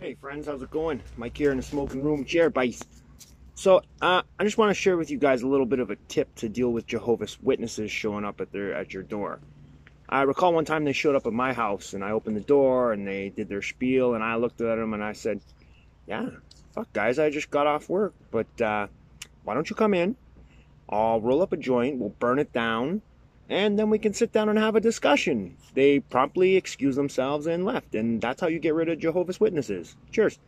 Hey friends, how's it going? Mike here in the smoking room chair base. So uh, I just want to share with you guys a little bit of a tip to deal with Jehovah's Witnesses showing up at their at your door. I recall one time they showed up at my house and I opened the door and they did their spiel and I looked at them and I said, "Yeah, fuck guys, I just got off work, but uh, why don't you come in? I'll roll up a joint, we'll burn it down, and then we can sit down and have a discussion." They promptly excused themselves and left, and that's how you get rid of Jehovah's Witnesses. Cheers.